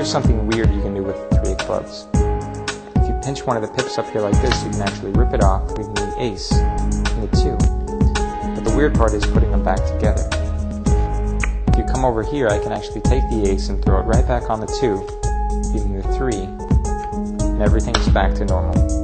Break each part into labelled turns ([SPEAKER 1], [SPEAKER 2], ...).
[SPEAKER 1] Here's something weird you can do with three clubs. If you pinch one of the pips up here like this, you can actually rip it off, leaving the ace and the two. But the weird part is putting them back together. If you come over here, I can actually take the ace and throw it right back on the two, leaving the three, and everything's back to normal.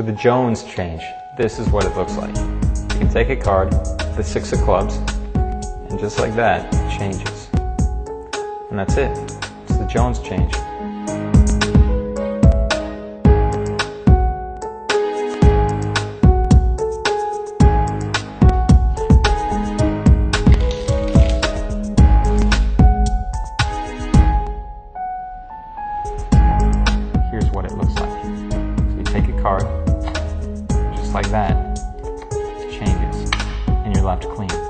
[SPEAKER 1] So the Jones change, this is what it looks like. You can take a card, the six of clubs, and just like that, it changes. And that's it. It's the Jones change. Just like that, changes, and you're left clean.